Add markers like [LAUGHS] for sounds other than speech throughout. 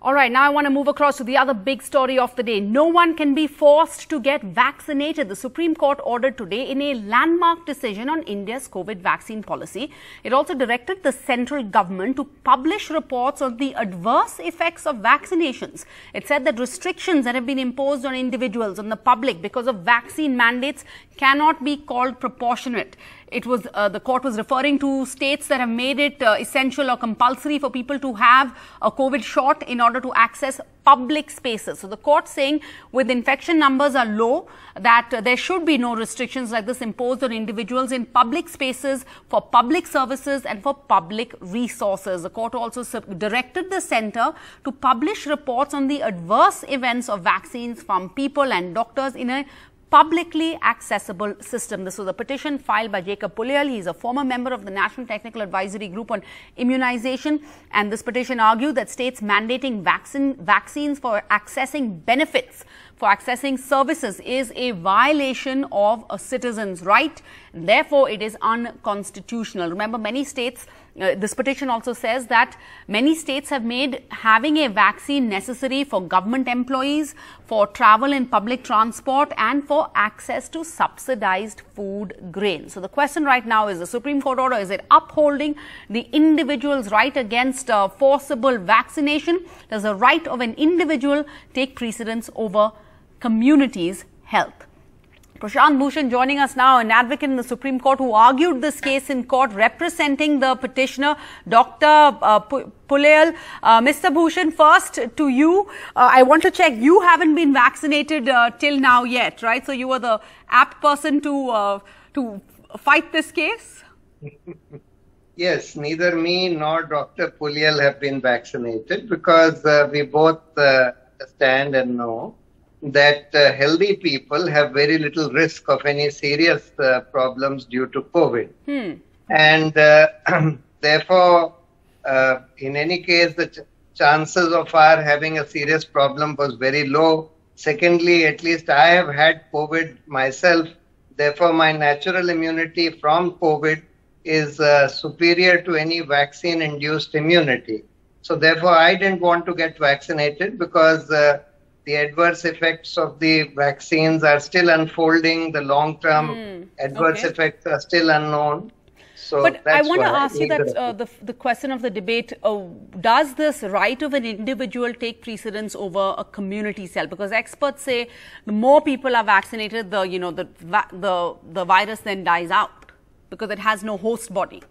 All right, now I want to move across to the other big story of the day. No one can be forced to get vaccinated. The Supreme Court ordered today in a landmark decision on India's COVID vaccine policy. It also directed the central government to publish reports on the adverse effects of vaccinations. It said that restrictions that have been imposed on individuals, on the public, because of vaccine mandates cannot be called proportionate. It was uh, the court was referring to states that have made it uh, essential or compulsory for people to have a COVID shot in order to access public spaces. So the court saying with infection numbers are low that uh, there should be no restrictions like this imposed on individuals in public spaces for public services and for public resources. The court also directed the center to publish reports on the adverse events of vaccines from people and doctors in a publicly accessible system. This was a petition filed by Jacob Puliyel. He is a former member of the National Technical Advisory Group on Immunization. And this petition argued that states mandating vaccine, vaccines for accessing benefits, for accessing services is a violation of a citizen's right. Therefore, it is unconstitutional. Remember, many states uh, this petition also says that many states have made having a vaccine necessary for government employees, for travel in public transport and for access to subsidized food grain. So the question right now is the Supreme Court order, is it upholding the individual's right against uh, forcible vaccination? Does the right of an individual take precedence over communities' health? Prashant Bhushan joining us now, an advocate in the Supreme Court who argued this case in court representing the petitioner, Dr. Uh, Puliyel. Uh, Mr. Bhushan, first to you, uh, I want to check, you haven't been vaccinated uh, till now yet, right? So you were the apt person to, uh, to fight this case? [LAUGHS] yes, neither me nor Dr. Puliyel have been vaccinated because uh, we both stand and know that uh, healthy people have very little risk of any serious uh, problems due to COVID. Hmm. And uh, [CLEARS THROAT] therefore, uh, in any case, the ch- chances of our having a serious problem was very low. Secondly, at least I have had COVID myself. Therefore, my natural immunity from COVID is uh, superior to any vaccine induced immunity. So, therefore, I didn't want to get vaccinated because uh, the adverse effects of the vaccines are still unfolding. The long term mm, adverse okay. effects are still unknown. So but I want to ask you that uh, the, the question of the debate uh, does this right of an individual take precedence over a community cell? Because experts say the more people are vaccinated, the you know the the the virus then dies out because it has no host body.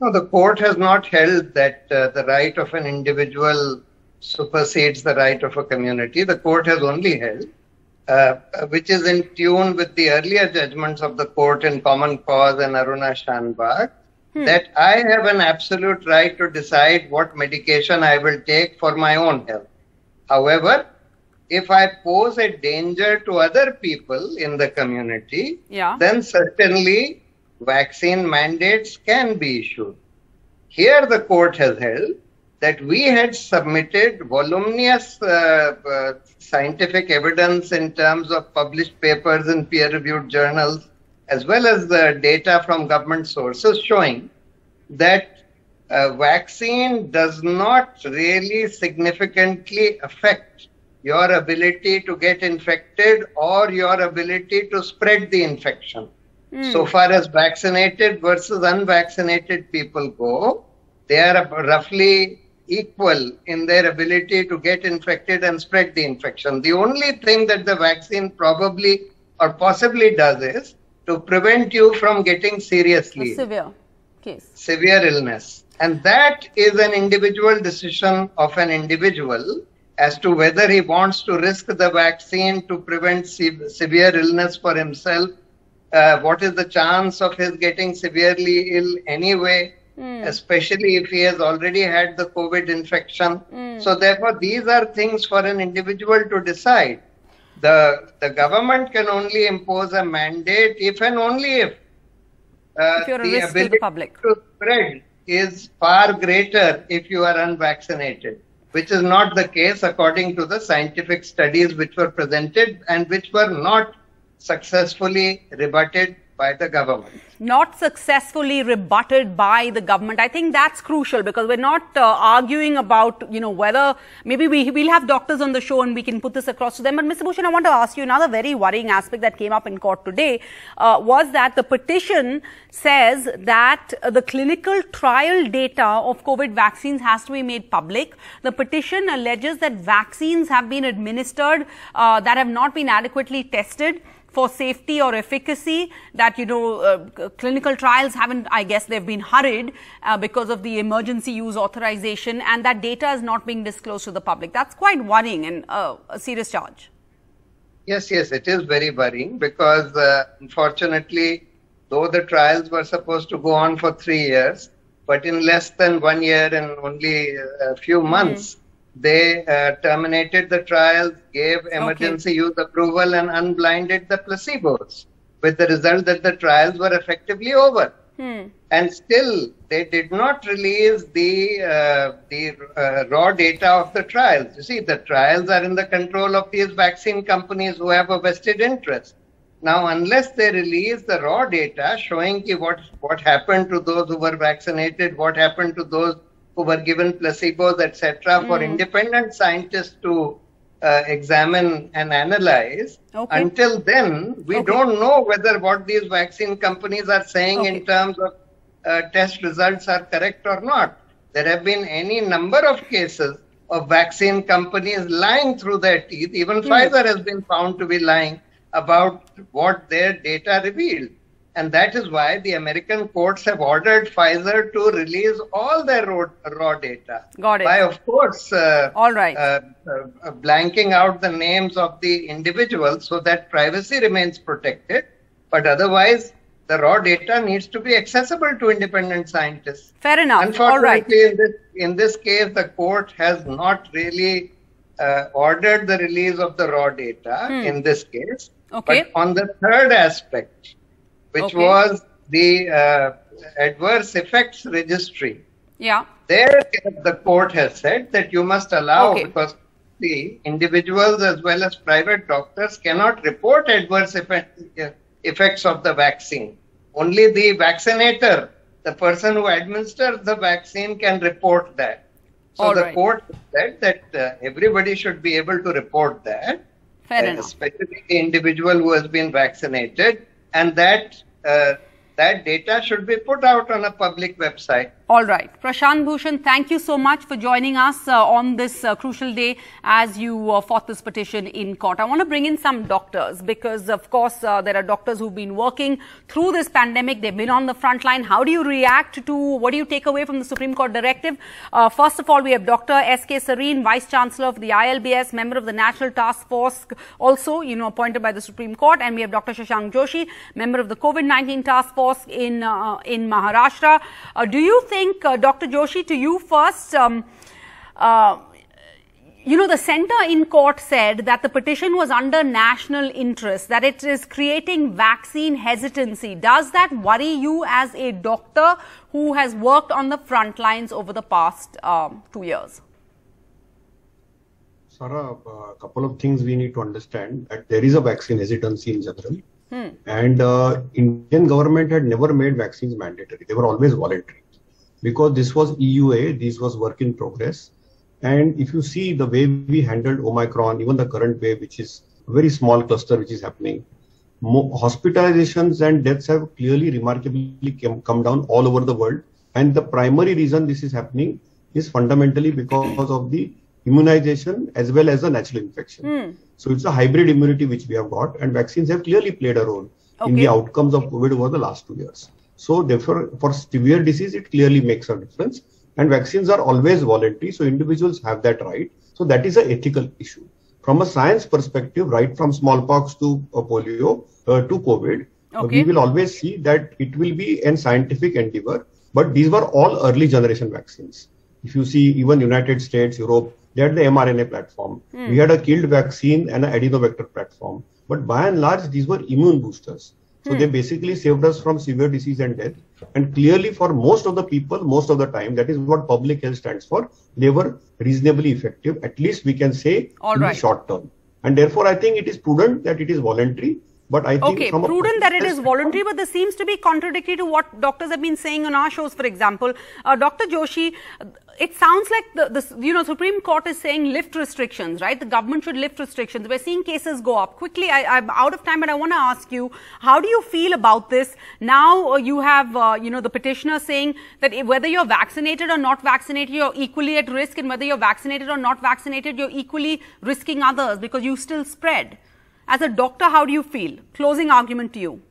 No, the court has not held that uh, the right of an individual supersedes the right of a community. The court has only held, uh, which is in tune with the earlier judgments of the court in Common Cause and Aruna Shanbhag, hmm. that I have an absolute right to decide what medication I will take for my own health. However, if I pose a danger to other people in the community, yeah. then certainly vaccine mandates can be issued. Here, the court has held that we had submitted voluminous uh, uh, scientific evidence in terms of published papers in peer reviewed journals, as well as the data from government sources showing that a vaccine does not really significantly affect your ability to get infected or your ability to spread the infection. Mm. So far as vaccinated versus unvaccinated people go, they are roughly equal in their ability to get infected and spread the infection. The only thing that the vaccine probably or possibly does is to prevent you from getting seriously A severe case, severe illness. And that is an individual decision of an individual as to whether he wants to risk the vaccine to prevent se- severe illness for himself. Uh, what is the chance of his getting severely ill anyway? Mm. especially if he has already had the COVID infection. Mm. So therefore, these are things for an individual to decide. The the government can only impose a mandate if and only if, uh, if the ability to, the public. to spread is far greater if you are unvaccinated, which is not the case according to the scientific studies which were presented and which were not successfully rebutted by the government. Not successfully rebutted by the government. I think that's crucial because we're not uh, arguing about, you know, whether maybe we, we'll have doctors on the show and we can put this across to them. But Mr. Bhushan, I want to ask you another very worrying aspect that came up in court today uh, was that the petition says that uh, the clinical trial data of COVID vaccines has to be made public. The petition alleges that vaccines have been administered uh, that have not been adequately tested for safety or efficacy that, you know, uh, clinical trials haven't, I guess they've been hurried uh, because of the emergency use authorization and that data is not being disclosed to the public. That's quite worrying and uh, a serious charge. Yes, yes, it is very worrying because uh, unfortunately, though the trials were supposed to go on for three years, but in less than one year and only a few months, mm they uh, terminated the trials, gave emergency okay. use approval, and unblinded the placebos, with the result that the trials were effectively over. Hmm. And still, they did not release the uh, the uh, raw data of the trials. You see, the trials are in the control of these vaccine companies who have a vested interest. Now, unless they release the raw data showing what what happened to those who were vaccinated, what happened to those who were given placebos, etc., for hmm. independent scientists to uh, examine and analyze. Okay. Until then, we okay. don't know whether what these vaccine companies are saying okay. in terms of uh, test results are correct or not. There have been any number of cases of vaccine companies lying through their teeth. Even mm. Pfizer has been found to be lying about what their data revealed. And that is why the American courts have ordered Pfizer to release all their raw, raw data. Got it. By, of course, uh, all right. Uh, uh, blanking out the names of the individuals so that privacy remains protected. But otherwise, the raw data needs to be accessible to independent scientists. Fair enough. Unfortunately, all right. in, this, in this case, the court has not really uh, ordered the release of the raw data hmm. in this case. Okay. But on the third aspect, which okay. was the uh, adverse effects registry. Yeah. There, the court has said that you must allow okay. because the individuals as well as private doctors cannot report adverse effect, uh, effects of the vaccine. Only the vaccinator, the person who administers the vaccine, can report that. So All the right. court said that uh, everybody should be able to report that, Fair enough. especially the individual who has been vaccinated, and that uh, that data should be put out on a public website. All right. Prashant Bhushan, thank you so much for joining us uh, on this uh, crucial day as you uh, fought this petition in court. I want to bring in some doctors because, of course, uh, there are doctors who've been working through this pandemic. They've been on the front line. How do you react to, what do you take away from the Supreme Court directive? Uh, first of all, we have Dr. S.K. Sarin, Vice Chancellor of the ILBS, member of the National Task Force, also, you know, appointed by the Supreme Court. And we have Dr. Shashank Joshi, member of the COVID-19 Task Force in, uh, in Maharashtra. do you think think, uh, Dr. Joshi, to you first. Um, uh, you know, the center in court said that the petition was under national interest, that it is creating vaccine hesitancy. Does that worry you as a doctor who has worked on the front lines over the past um, two years? Sarah, a couple of things we need to understand that there is a vaccine hesitancy in general. Hmm. And uh, Indian government had never made vaccines mandatory. They were always voluntary because this was EUA, this was work in progress. And if you see the way we handled Omicron, even the current wave, which is a very small cluster which is happening, hospitalizations and deaths have clearly remarkably come down all over the world. And the primary reason this is happening is fundamentally because of the immunization as well as the natural infection. Mm. So it's a hybrid immunity which we have got, and vaccines have clearly played a role okay. in the outcomes of COVID over the last two years. So therefore, for severe disease, it clearly makes a difference. And vaccines are always voluntary, so individuals have that right. So that is an ethical issue. From a science perspective, right from smallpox to uh, polio uh, to COVID, uh, okay. we will always see that it will be a scientific endeavor. But these were all early generation vaccines. If you see even United States, Europe, they had the mRNA platform. Hmm. We had a killed vaccine and an adenovector platform. But by and large, these were immune boosters. So hmm. they basically saved us from severe disease and death. And clearly, for most of the people, most of the time, that is what public health stands for. They were reasonably effective, at least we can say All in right. the short term. And therefore, I think it is prudent that it is voluntary. But I think Okay, prudent that it is voluntary, but this seems to be contradictory to what doctors have been saying on our shows, for example. Uh, Dr. Joshi, it sounds like the, the you know Supreme Court is saying lift restrictions, right? The government should lift restrictions. We're seeing cases go up quickly. I, am out of time, but I want to ask you, how do you feel about this? Now uh, you have uh, you know the petitioner saying that whether you're vaccinated or not vaccinated, you're equally at risk, and whether you're vaccinated or not vaccinated, you're equally risking others because you still spread. As a doctor, how do you feel? Closing argument to you.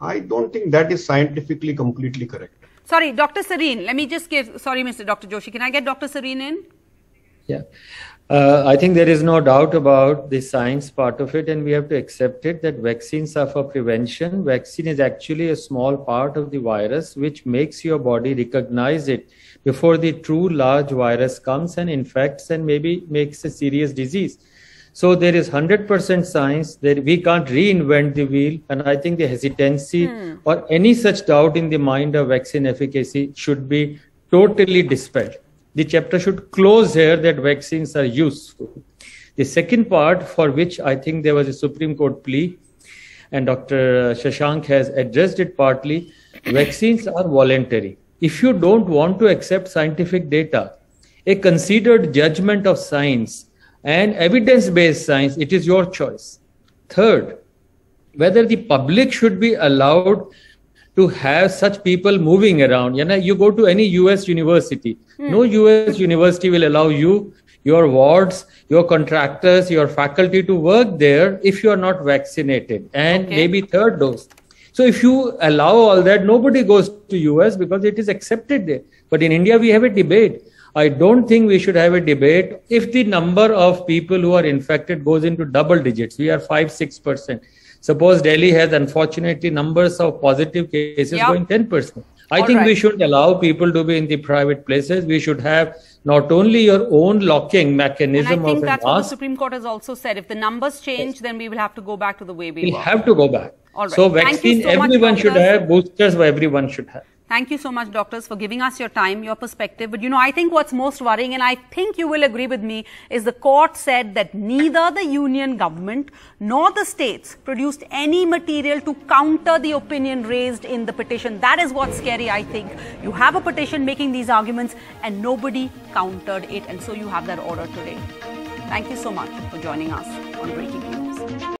I don't think that is scientifically completely correct. Sorry, Dr. Sarin, let me just give, sorry, Mr. Dr. Joshi, can I get Dr. Sarin in? Yeah. Uh, I think there is no doubt about the science part of it, and we have to accept it that vaccines are for prevention. Vaccine is actually a small part of the virus which makes your body recognize it before the true large virus comes and infects and maybe makes a serious disease. So there is 100% science that we can't reinvent the wheel. And I think the hesitancy hmm. or any such doubt in the mind of vaccine efficacy should be totally dispelled. The chapter should close here that vaccines are useful. The second part, for which I think there was a Supreme Court plea, and Dr. Shashank has addressed it partly, vaccines are voluntary. If you don't want to accept scientific data, a considered judgment of science and evidence based science, it is your choice. Third, whether the public should be allowed to have such people moving around. You know, you go to any US university, hmm. no US university will allow you, your wards, your contractors, your faculty to work there if you are not vaccinated and okay. maybe third dose. So if you allow all that, nobody goes to US because it is accepted there. But in India, we have a debate. I don't think we should have a debate if the number of people who are infected goes into double digits. We are 5 6%. Suppose Delhi has unfortunately numbers of positive cases yep. going 10%. I All think right. we should allow people to be in the private places. We should have not only your own locking mechanism and I think that's what the Supreme Court has also said. If the numbers change, yes. then we will have to go back to the way we, we were. have to go back. All right. So vaccine, so everyone should have. Boosters, everyone should have. Thank you so much, doctors, for giving us your time, your perspective. But you know, I think what's most worrying, and I think you will agree with me, is the court said that neither the union government nor the states produced any material to counter the opinion raised in the petition. That is what's scary, I think. You have a petition making these arguments and nobody countered it. And so you have that order today. Thank you so much for joining us on Breaking.